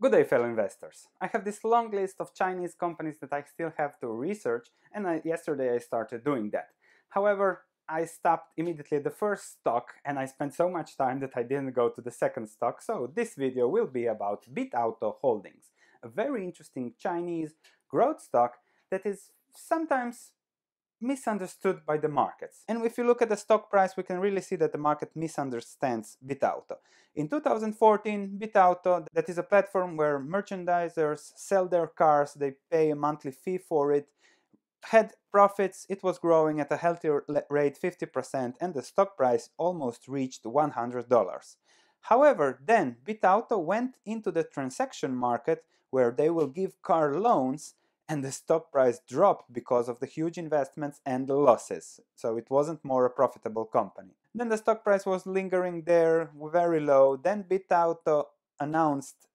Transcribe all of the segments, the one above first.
Good day fellow investors. I have this long list of Chinese companies that I still have to research and I, yesterday I started doing that. However, I stopped immediately the first stock and I spent so much time that I didn't go to the second stock. So this video will be about BitAuto Holdings, a very interesting Chinese growth stock that is sometimes misunderstood by the markets. And if you look at the stock price, we can really see that the market misunderstands BitAuto. In 2014, BitAuto, that is a platform where merchandisers sell their cars, they pay a monthly fee for it, had profits, it was growing at a healthy rate 50% and the stock price almost reached $100. However, then BitAuto went into the transaction market where they will give car loans and the stock price dropped because of the huge investments and the losses. So it wasn't more a profitable company. Then the stock price was lingering there very low. Then BitAuto announced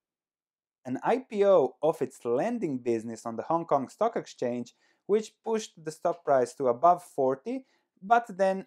an IPO of its lending business on the Hong Kong Stock Exchange, which pushed the stock price to above 40. But then,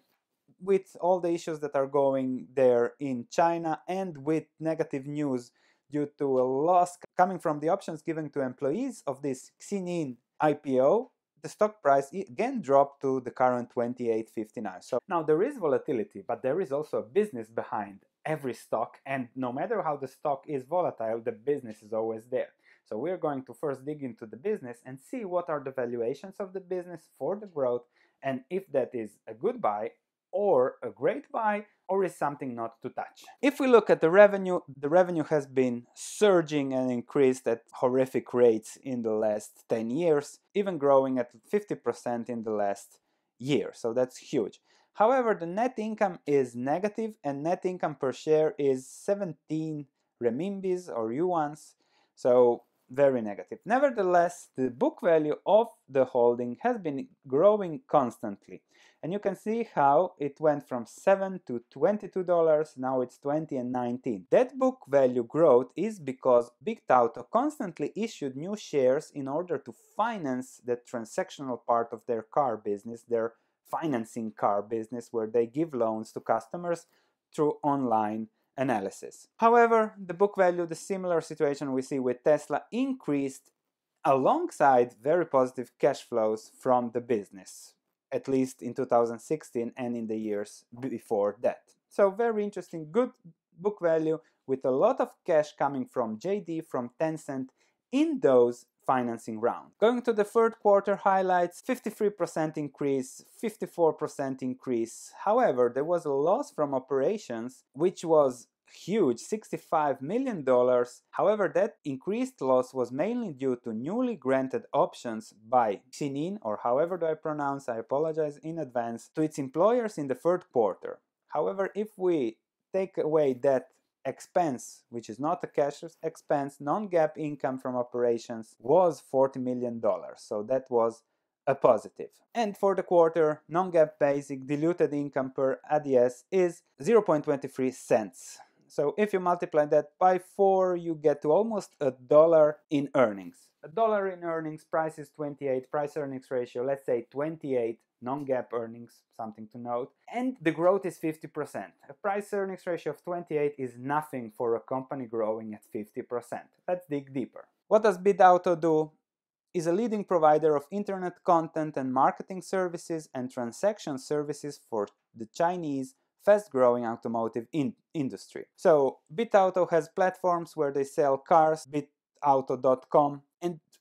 with all the issues that are going there in China and with negative news due to a loss coming from the options given to employees of this Xinin IPO, the stock price again dropped to the current 28.59. So now there is volatility, but there is also a business behind every stock, and no matter how the stock is volatile, the business is always there. So we're going to first dig into the business and see what are the valuations of the business for the growth, and if that is a good buy or a great buy or is something not to touch. If we look at the revenue, the revenue has been surging and increased at horrific rates in the last 10 years, even growing at 50% in the last year. So that's huge. However, the net income is negative and net income per share is 17 renminbis or yuans. So very negative. Nevertheless, the book value of the holding has been growing constantly. And you can see how it went from 7 to $22, now it's 20 and 19. That book value growth is because BitAuto constantly issued new shares in order to finance the transactional part of their car business, their financing car business where they give loans to customers through online analysis. However, the book value, the similar situation we see with Tesla, increased alongside very positive cash flows from the business, at least in 2016 and in the years before that. So very interesting, good book value with a lot of cash coming from JD, from Tencent in those financing round. Going to the third quarter highlights, 53% increase, 54% increase. However, there was a loss from operations, which was huge $65 million. However, that increased loss was mainly due to newly granted options by Xinin, or however do I pronounce, I apologize in advance, to its employers in the third quarter. However, if we take away that expense, which is not a cash expense, non-GAAP income from operations was $40 million. So that was a positive. And for the quarter, non-GAAP basic diluted income per ADS is 0.23 cents. So if you multiply that by 4, you get to almost a dollar in earnings. A dollar in earnings, price is 28, price earnings ratio, let's say 28, non-GAAP earnings, something to note, and the growth is 50%. A price earnings ratio of 28 is nothing for a company growing at 50%. Let's dig deeper. What does BitAuto do? Is a leading provider of internet content and marketing services and transaction services for the Chinese fast-growing automotive in industry. So BitAuto has platforms where they sell cars, bitauto.com,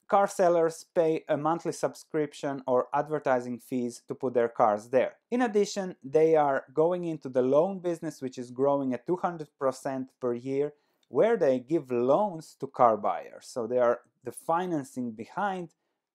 car sellers pay a monthly subscription or advertising fees to put their cars there. In addition, they are going into the loan business, which is growing at 200% per year, where they give loans to car buyers. So they are the financing behind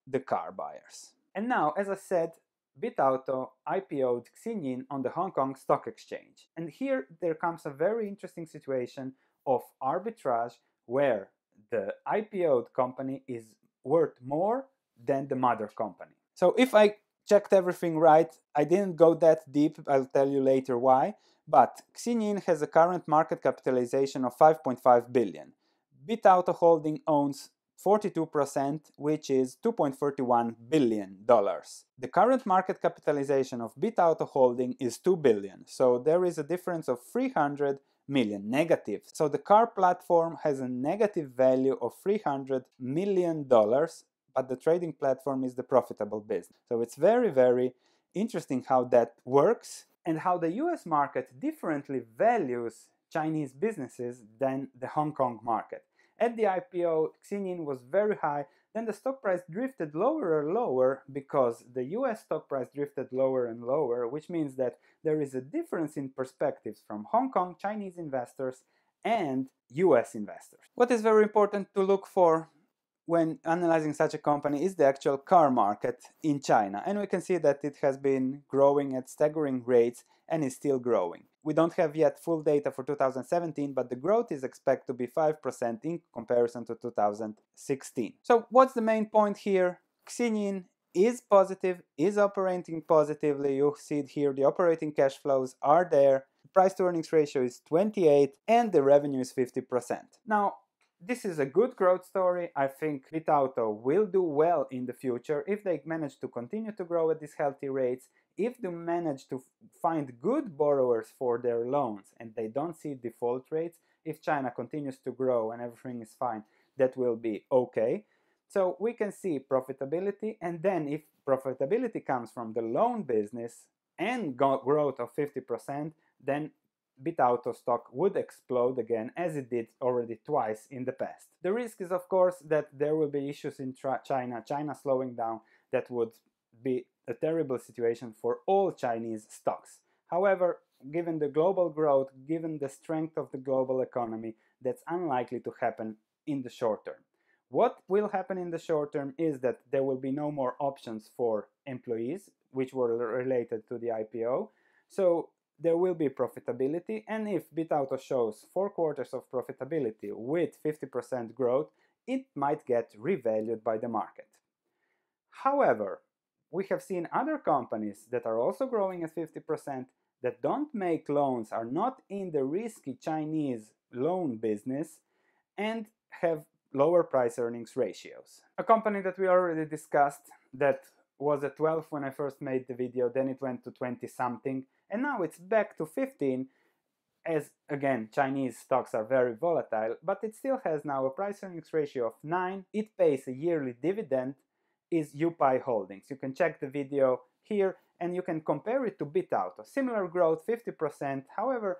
the car buyers. And now, as I said, BitAuto IPO'd Xinin on the Hong Kong Stock Exchange. And here there comes a very interesting situation of arbitrage where the IPO'd company is worth more than the mother company. So if I checked everything right, I didn't go that deep, I'll tell you later why, but Xinin has a current market capitalization of 5.5 billion. BitAuto Holding owns 42%, which is $2.41 billion. The current market capitalization of BitAuto Holding is 2 billion, so there is a difference of $300 million negative. So the car platform has a negative value of 300 million dollars, but the trading platform is the profitable business. So it's very, very interesting how that works and how the US market differently values Chinese businesses than the Hong Kong market. At the IPO, Xinyin was very high, then the stock price drifted lower and lower because the US stock price drifted lower and lower, which means that there is a difference in perspectives from Hong Kong Chinese investors and US investors. What is very important to look for when analyzing such a company is the actual car market in China. And we can see that it has been growing at staggering rates and is still growing. We don't have yet full data for 2017, but the growth is expected to be 5% in comparison to 2016. So what's the main point here? Xinyin is positive, is operating positively. You see it here, the operating cash flows are there. The price to earnings ratio is 28 and the revenue is 50%. Now, this is a good growth story. I think BitAuto will do well in the future if they manage to continue to grow at these healthy rates, if they manage to find good borrowers for their loans and they don't see default rates, if China continues to grow and everything is fine, that will be okay. So we can see profitability and then if profitability comes from the loan business and growth of 50%, then BitAuto stock would explode again as it did already twice in the past. The risk is of course that there will be issues in China, China slowing down, that would be a terrible situation for all Chinese stocks. However, given the global growth, given the strength of the global economy, that's unlikely to happen in the short term. What will happen in the short term is that there will be no more options for employees, which were related to the IPO. So there will be profitability and if BitAuto shows 4 quarters of profitability with 50% growth, it might get revalued by the market. However, we have seen other companies that are also growing at 50% that don't make loans, are not in the risky Chinese loan business and have lower price earnings ratios. A company that we already discussed that was at 12 when I first made the video, then it went to 20 something, and now it's back to 15 as again Chinese stocks are very volatile, but it still has now a price earnings ratio of 9. It pays a yearly dividend is UPI Holdings. You can check the video here and you can compare it to BitAuto. Similar growth, 50%, however,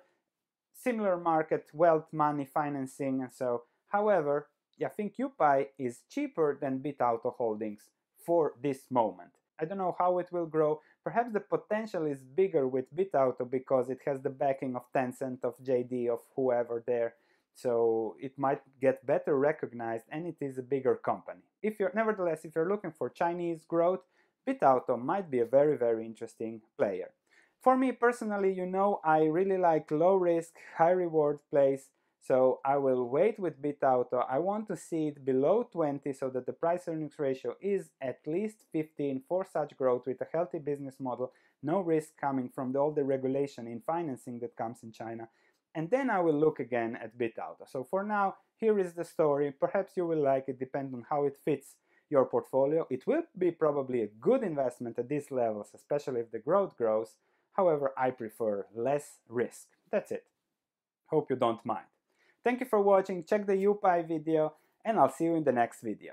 similar market, wealth, money, financing, and so. However, I think UPI is cheaper than BitAuto Holdings for this moment. I don't know how it will grow. Perhaps the potential is bigger with BitAuto because it has the backing of Tencent, of JD, of whoever there. So it might get better recognized and it is a bigger company. If you're nevertheless, if you're looking for Chinese growth, BitAuto might be a very, very interesting player. For me personally, you know, I really like low risk, high reward plays so I will wait with BitAuto. I want to see it below 20 so that the price earnings ratio is at least 15 for such growth with a healthy business model, no risk coming from the, all the regulation in financing that comes in China. And then I will look again at BitAuto. So for now, here is the story. Perhaps you will like it, depending on how it fits your portfolio. It will be probably a good investment at these levels, especially if the growth grows. However, I prefer less risk. That's it. Hope you don't mind. Thank you for watching, check the UPI video and I'll see you in the next video.